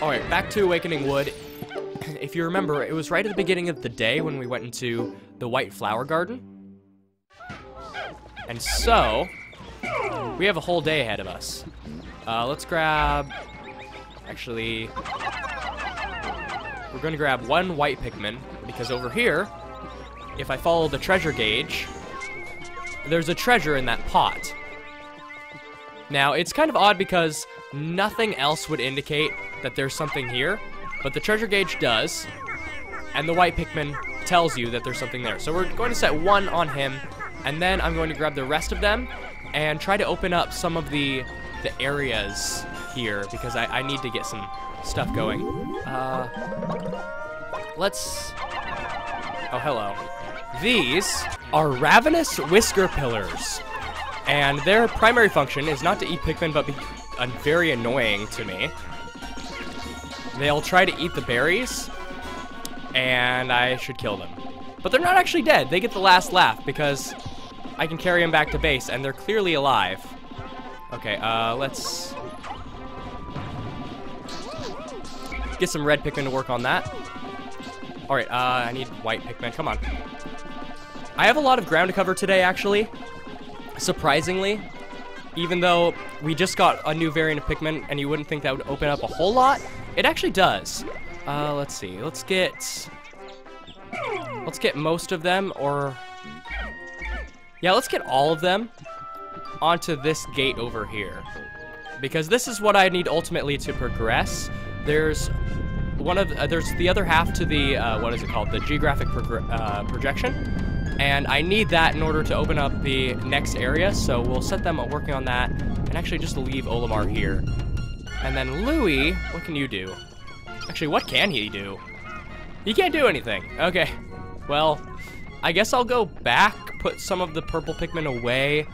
Alright, back to Awakening Wood. If you remember, it was right at the beginning of the day when we went into the White Flower Garden. And so, we have a whole day ahead of us. Uh, let's grab... Actually... We're going to grab one white Pikmin, because over here, if I follow the treasure gauge, there's a treasure in that pot. Now, it's kind of odd because nothing else would indicate that there's something here, but the treasure gauge does, and the white Pikmin tells you that there's something there. So we're going to set one on him, and then I'm going to grab the rest of them and try to open up some of the the areas here because I, I need to get some stuff going. Uh, let's... Oh, hello. These are ravenous whiskerpillars. And their primary function is not to eat Pikmin, but be very annoying to me. They'll try to eat the berries, and I should kill them. But they're not actually dead. They get the last laugh because I can carry them back to base, and they're clearly alive. Okay, uh, let's get some red Pikmin to work on that. Alright, uh, I need white Pikmin. Come on. I have a lot of ground to cover today, actually. Surprisingly. Even though we just got a new variant of Pikmin, and you wouldn't think that would open up a whole lot, it actually does. Uh, let's see. Let's get... Let's get most of them, or... Yeah, let's get all of them onto this gate over here. Because this is what I need ultimately to progress. There's one of uh, there's the other half to the uh, what is it called the geographic uh, projection and I need that in order to open up the next area so we'll set them working on that. And actually just leave Olimar here. And then Louie what can you do? Actually what can he do? He can't do anything. Okay. Well I guess I'll go back put some of the purple Pikmin away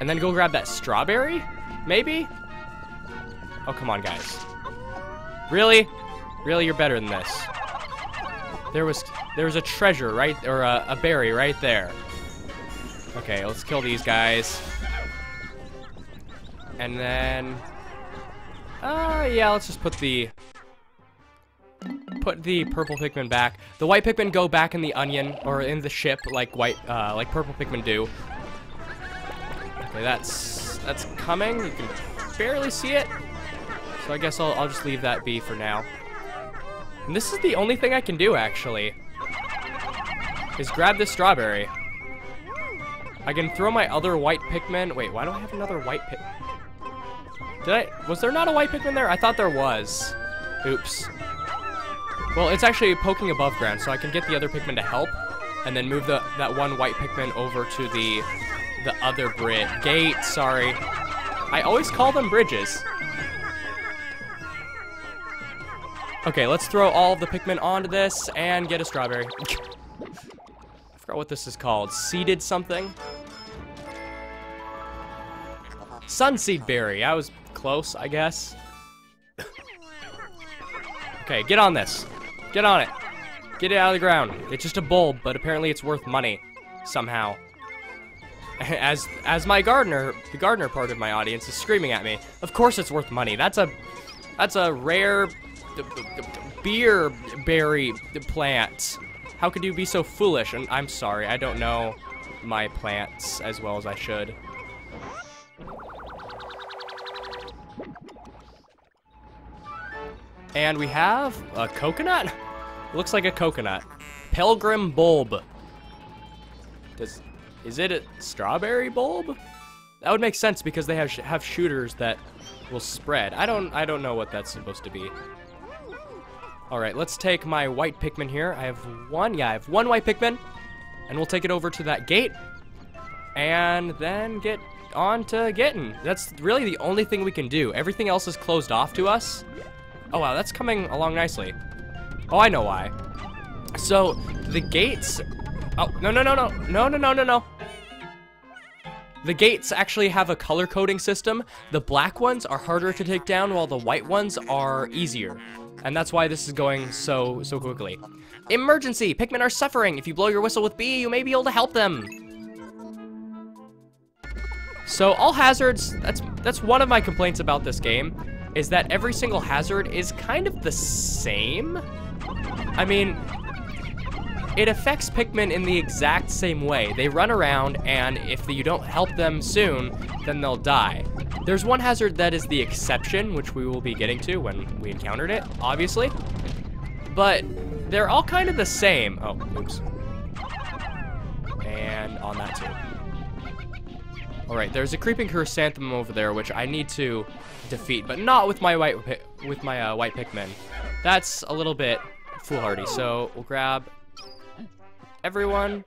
and then go grab that strawberry? Maybe? Oh come on guys. Really? Really, you're better than this. There was there was a treasure, right? Or a, a berry right there. Okay, let's kill these guys. And then... Uh, yeah, let's just put the... Put the purple Pikmin back. The white Pikmin go back in the onion, or in the ship, like white, uh, like purple Pikmin do. Okay, that's, that's coming. You can barely see it. So I guess I'll, I'll just leave that be for now. And this is the only thing I can do, actually. Is grab this strawberry. I can throw my other white Pikmin. Wait, why do I have another white Pik... Did I... Was there not a white Pikmin there? I thought there was. Oops. Well, it's actually poking above ground, so I can get the other Pikmin to help. And then move the that one white Pikmin over to the the other bridge. Gate, sorry. I always call them bridges. Okay, let's throw all of the Pikmin onto this and get a strawberry. I forgot what this is called. Seeded something? Sunseed berry. I was close, I guess. okay, get on this. Get on it. Get it out of the ground. It's just a bulb, but apparently it's worth money. Somehow. As as my gardener, the gardener part of my audience is screaming at me. Of course it's worth money. That's a that's a rare beer berry plant. How could you be so foolish? And I'm sorry, I don't know my plants as well as I should. And we have a coconut? Looks like a coconut. Pilgrim bulb. Does is it a strawberry bulb? That would make sense because they have have shooters that will spread. I don't I don't know what that's supposed to be. Alright, let's take my white Pikmin here. I have one. Yeah, I have one white Pikmin. And we'll take it over to that gate. And then get on to getting. That's really the only thing we can do. Everything else is closed off to us. Oh, wow, that's coming along nicely. Oh, I know why. So, the gates... Oh, no, no, no, no. No, no, no, no, no. The gates actually have a color coding system. The black ones are harder to take down, while the white ones are easier. And that's why this is going so, so quickly. Emergency! Pikmin are suffering! If you blow your whistle with B, you may be able to help them! So, all hazards, that's, that's one of my complaints about this game. is that every single hazard is kind of the same. I mean, it affects Pikmin in the exact same way. They run around, and if you don't help them soon, then they'll die. There's one hazard that is the exception, which we will be getting to when we encountered it, obviously. But they're all kind of the same. Oh, oops. And on that too. All right, there's a creeping chrysanthemum over there, which I need to defeat, but not with my white with my uh, white Pikmin. That's a little bit foolhardy. So we'll grab everyone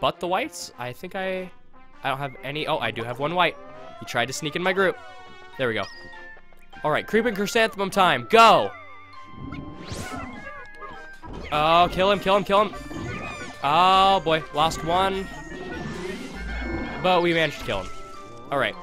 but the whites. I think I I don't have any. Oh, I do have one white. He tried to sneak in my group. There we go. All right, creeping chrysanthemum time. Go. Oh, kill him, kill him, kill him. Oh boy, lost one. But we managed to kill him. All right.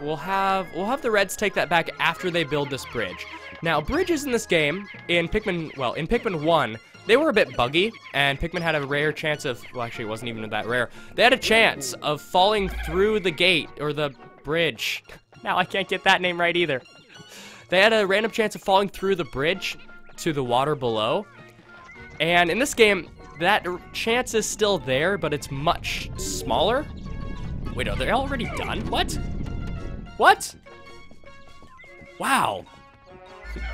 We'll have we'll have the Reds take that back after they build this bridge. Now, bridges in this game, in Pikmin, well, in Pikmin 1, they were a bit buggy, and Pikmin had a rare chance of, well, actually, it wasn't even that rare. They had a chance of falling through the gate, or the bridge. Now I can't get that name right either. They had a random chance of falling through the bridge to the water below, and in this game, that chance is still there, but it's much smaller. Wait, are they already done? What? What? Wow.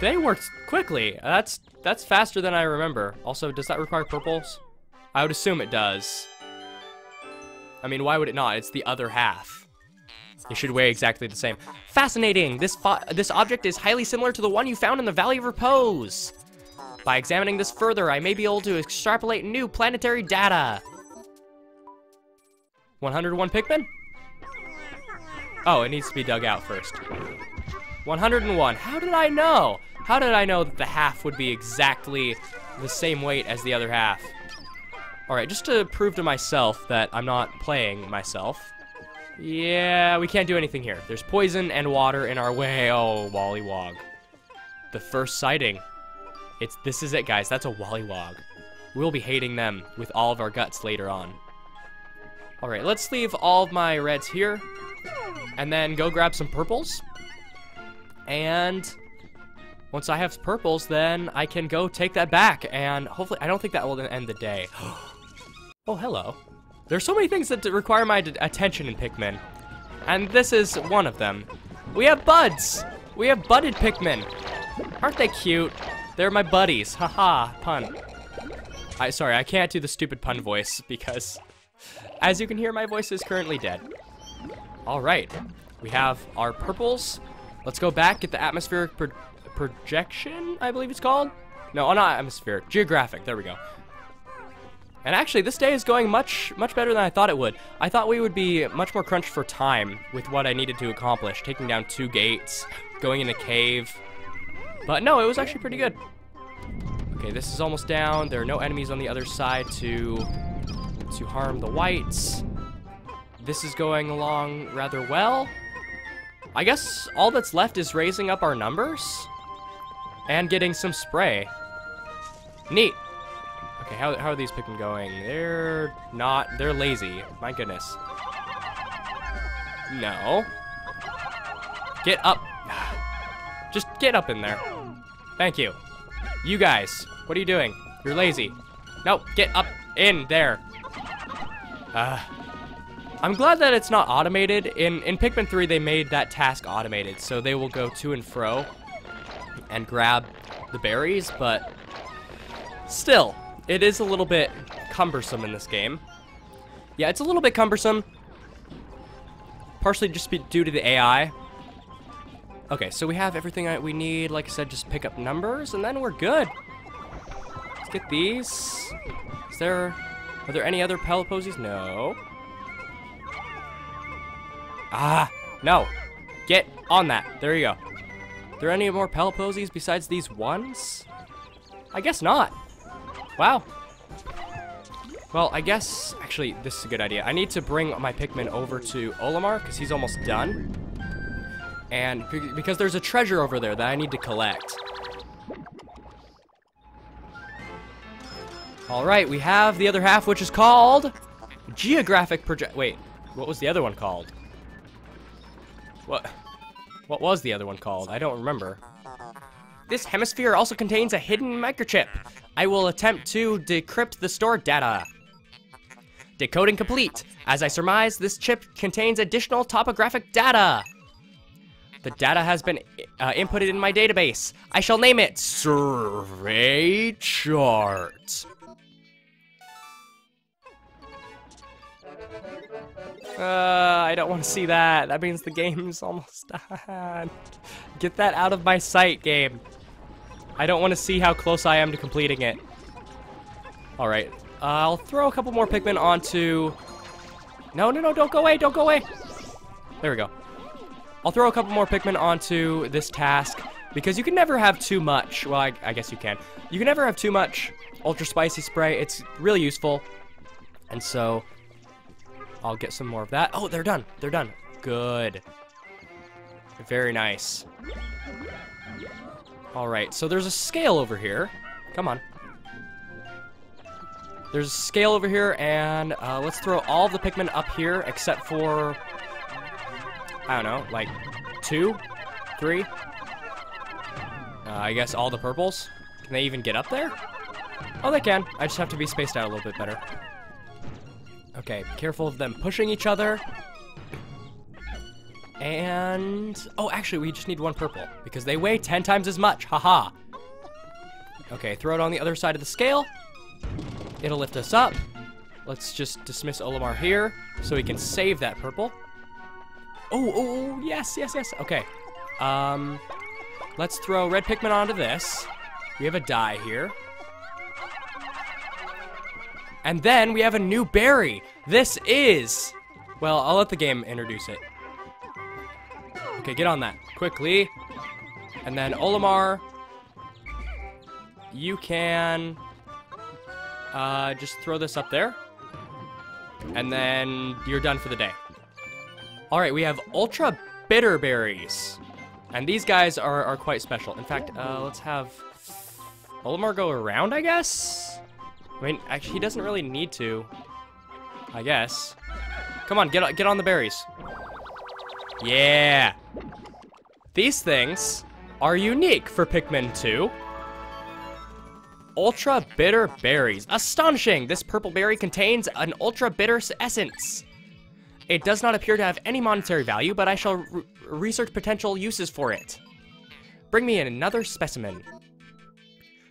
They worked quickly. That's that's faster than I remember. Also, does that require purples? I would assume it does. I mean, why would it not? It's the other half. It should weigh exactly the same. Fascinating! This, this object is highly similar to the one you found in the Valley of Repose. By examining this further, I may be able to extrapolate new planetary data. 101 Pikmin? Oh, it needs to be dug out first. 101. How did I know? How did I know that the half would be exactly the same weight as the other half? Alright, just to prove to myself that I'm not playing myself. Yeah, we can't do anything here. There's poison and water in our way. Oh, Wollywog. The first sighting. It's This is it, guys. That's a Wollywog. We'll be hating them with all of our guts later on. Alright, let's leave all of my reds here. And then go grab some purples. And once I have purples, then I can go take that back. And hopefully, I don't think that will end the day. oh, hello. There's so many things that require my attention in Pikmin. And this is one of them. We have buds. We have budded Pikmin. Aren't they cute? They're my buddies. Haha, pun. I sorry, I can't do the stupid pun voice because as you can hear, my voice is currently dead. All right, we have our purples. Let's go back, get the atmospheric projection, I believe it's called. No, not atmospheric, geographic, there we go. And actually, this day is going much, much better than I thought it would. I thought we would be much more crunched for time with what I needed to accomplish. Taking down two gates, going in a cave. But no, it was actually pretty good. Okay, this is almost down. There are no enemies on the other side to, to harm the whites. This is going along rather well. I guess all that's left is raising up our numbers and getting some spray. Neat. Okay, how, how are these Pikmin going? They're not, they're lazy. My goodness. No. Get up. Just get up in there. Thank you. You guys, what are you doing? You're lazy. No, get up in there. Uh, I'm glad that it's not automated. In, in Pikmin 3, they made that task automated, so they will go to and fro and grab the berries, but still, it is a little bit cumbersome in this game. Yeah, it's a little bit cumbersome, partially just due to the AI. Okay, so we have everything we need. Like I said, just pick up numbers, and then we're good. Let's get these. Is there... Are there any other Pellet Posies? No. Ah, no. Get on that. There you go. Are there any more Pellet Posies besides these ones? I guess not. Wow. Well, I guess, actually, this is a good idea. I need to bring my Pikmin over to Olimar, because he's almost done. And because there's a treasure over there that I need to collect. All right, we have the other half, which is called Geographic Project. Wait, what was the other one called? What? What was the other one called? I don't remember. This hemisphere also contains a hidden microchip. I will attempt to decrypt the stored data. Decoding complete. As I surmise, this chip contains additional topographic data. The data has been uh, inputted in my database. I shall name it Survey Chart. Uh, I don't want to see that. That means the game's almost done. Get that out of my sight, game. I don't want to see how close I am to completing it. Alright. Uh, I'll throw a couple more Pikmin onto... No, no, no, don't go away, don't go away! There we go. I'll throw a couple more Pikmin onto this task, because you can never have too much. Well, I, I guess you can. You can never have too much Ultra Spicy Spray. It's really useful. And so, I'll get some more of that. Oh, they're done. They're done. Good. Very nice. Alright, so there's a scale over here. Come on. There's a scale over here, and uh, let's throw all the Pikmin up here, except for... I don't know, like two? Three? Uh, I guess all the purples? Can they even get up there? Oh, they can. I just have to be spaced out a little bit better. Okay, careful of them pushing each other. And... Oh, actually, we just need one purple, because they weigh 10 times as much. Haha. Okay, throw it on the other side of the scale. It'll lift us up. Let's just dismiss Olimar here, so we can save that purple. Oh, oh, oh, yes, yes, yes. Okay. Um, let's throw red Pikmin onto this. We have a die here. And then we have a new berry. This is... Well, I'll let the game introduce it. Okay, get on that. Quickly. And then Olimar, you can uh, just throw this up there. And then you're done for the day. All right, we have Ultra Bitter Berries. And these guys are, are quite special. In fact, uh, let's have Olimar go around, I guess? I mean, actually, he doesn't really need to. I guess. Come on, get, get on the berries. Yeah. These things are unique for Pikmin 2. Ultra Bitter Berries. Astonishing! This purple berry contains an ultra bitter essence. It does not appear to have any monetary value, but I shall re research potential uses for it. Bring me another specimen.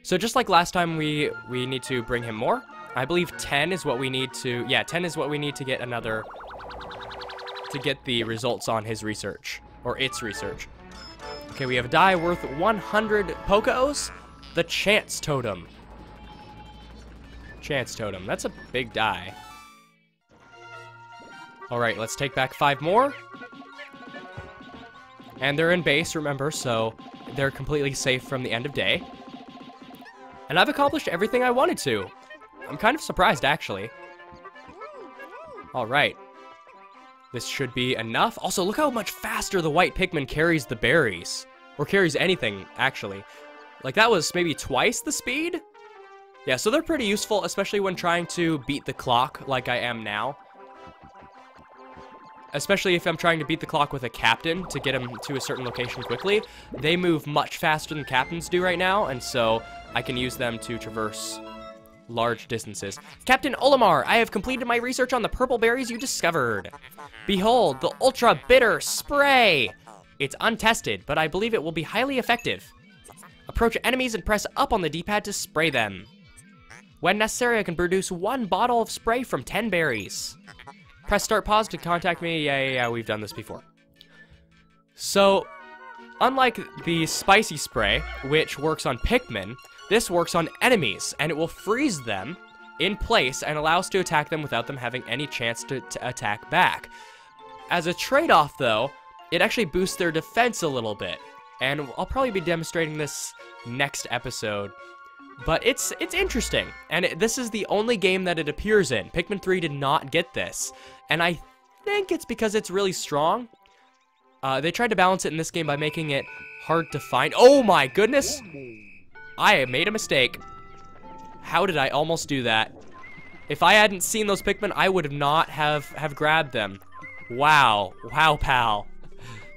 So just like last time, we, we need to bring him more. I believe 10 is what we need to... Yeah, 10 is what we need to get another to get the results on his research, or its research. Okay, we have a die worth 100 Pokos, the Chance Totem. Chance Totem, that's a big die. Alright, let's take back five more. And they're in base, remember, so they're completely safe from the end of day. And I've accomplished everything I wanted to. I'm kind of surprised, actually. Alright, this should be enough. Also, look how much faster the white Pikmin carries the berries. Or carries anything, actually. Like, that was maybe twice the speed? Yeah, so they're pretty useful, especially when trying to beat the clock like I am now. Especially if I'm trying to beat the clock with a captain to get him to a certain location quickly. They move much faster than captains do right now, and so I can use them to traverse large distances. Captain Olimar, I have completed my research on the purple berries you discovered. Behold, the ultra bitter spray. It's untested, but I believe it will be highly effective. Approach enemies and press up on the D-pad to spray them. When necessary, I can produce one bottle of spray from 10 berries. Press start pause to contact me. Yeah, yeah, yeah, we've done this before. So, unlike the spicy spray, which works on Pikmin, this works on enemies, and it will freeze them in place and allow us to attack them without them having any chance to, to attack back. As a trade-off, though, it actually boosts their defense a little bit. And I'll probably be demonstrating this next episode. But it's it's interesting, and it, this is the only game that it appears in. Pikmin 3 did not get this, and I think it's because it's really strong. Uh, they tried to balance it in this game by making it hard to find. Oh my goodness! I made a mistake. How did I almost do that? If I hadn't seen those Pikmin, I would have not have, have grabbed them. Wow. Wow, pal.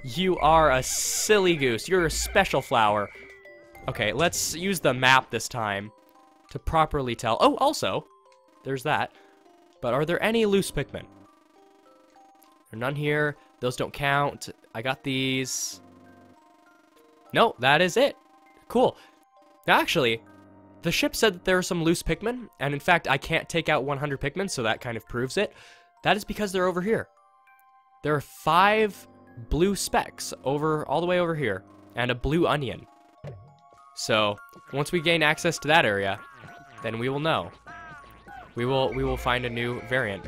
You are a silly goose. You're a special flower. Okay, let's use the map this time to properly tell. Oh, also, there's that. But are there any loose Pikmin? There are none here. Those don't count. I got these. No, that is it. Cool. Now, actually, the ship said that there are some loose Pikmin, and in fact, I can't take out 100 Pikmin, so that kind of proves it. That is because they're over here. There are five blue specks over all the way over here, and a blue onion. So, once we gain access to that area, then we will know. We will we will find a new variant.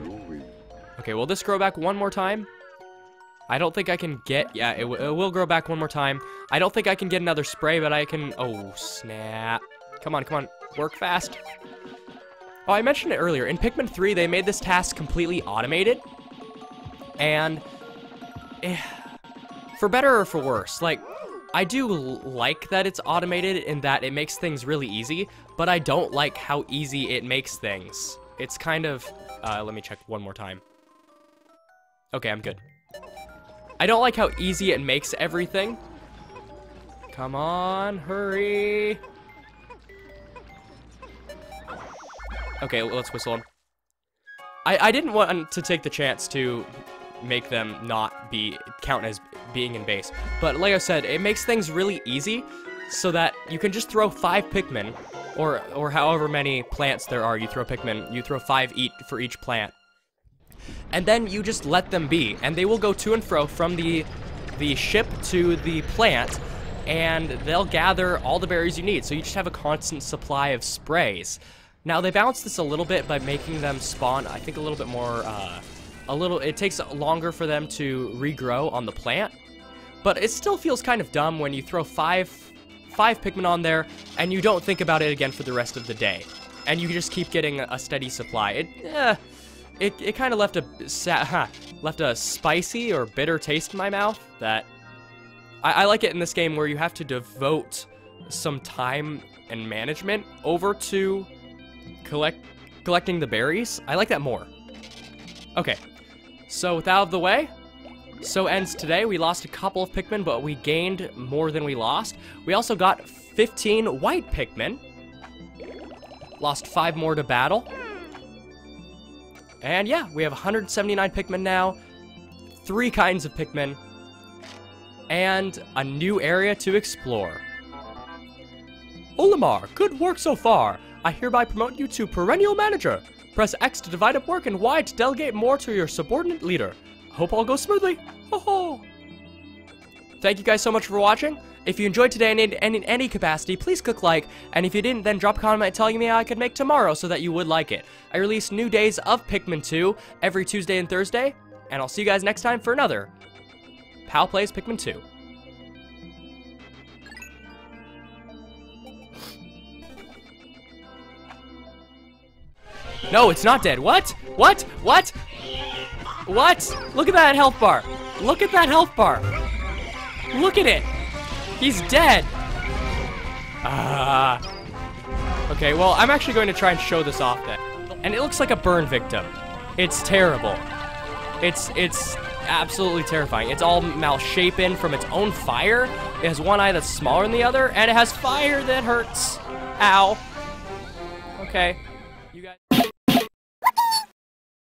Okay, will this grow back one more time? I don't think I can get... Yeah, it, it will grow back one more time. I don't think I can get another spray, but I can... Oh, snap. Come on, come on. Work fast. Oh, I mentioned it earlier. In Pikmin 3, they made this task completely automated. And... Eh, for better or for worse, like... I do like that it's automated in that it makes things really easy, but I don't like how easy it makes things. It's kind of... Uh, let me check one more time. Okay, I'm good. I don't like how easy it makes everything. Come on, hurry. Okay, let's whistle him. I, I didn't want to take the chance to make them not be count as being in base. But like I said, it makes things really easy so that you can just throw five Pikmin, or or however many plants there are, you throw Pikmin, you throw five each for each plant. And then you just let them be, and they will go to and fro from the the ship to the plant, and they'll gather all the berries you need. So you just have a constant supply of sprays. Now they balance this a little bit by making them spawn, I think, a little bit more. Uh, a little. It takes longer for them to regrow on the plant, but it still feels kind of dumb when you throw five five Pikmin on there and you don't think about it again for the rest of the day, and you just keep getting a steady supply. It. Eh, it, it kind of left a left a spicy or bitter taste in my mouth that I, I like it in this game where you have to devote some time and management over to collect collecting the berries. I like that more. Okay, so with out of the way, so ends today. We lost a couple of Pikmin, but we gained more than we lost. We also got 15 white Pikmin. Lost five more to battle. And yeah, we have 179 Pikmin now, three kinds of Pikmin, and a new area to explore. Olimar, good work so far. I hereby promote you to Perennial Manager. Press X to divide up work and Y to delegate more to your subordinate leader. Hope all goes smoothly. Ho ho! Thank you guys so much for watching. If you enjoyed today in, in, any capacity, please click like, and if you didn't, then drop a comment telling me how I could make tomorrow so that you would like it. I release new days of Pikmin 2 every Tuesday and Thursday, and I'll see you guys next time for another Pal Plays Pikmin 2. No, it's not dead. What? What? What? What? Look at that health bar. Look at that health bar. Look at it. He's dead. Ah. Uh, okay, well, I'm actually going to try and show this off then. And it looks like a burn victim. It's terrible. It's, it's absolutely terrifying. It's all malshapen from its own fire. It has one eye that's smaller than the other, and it has fire that hurts. Ow. Okay.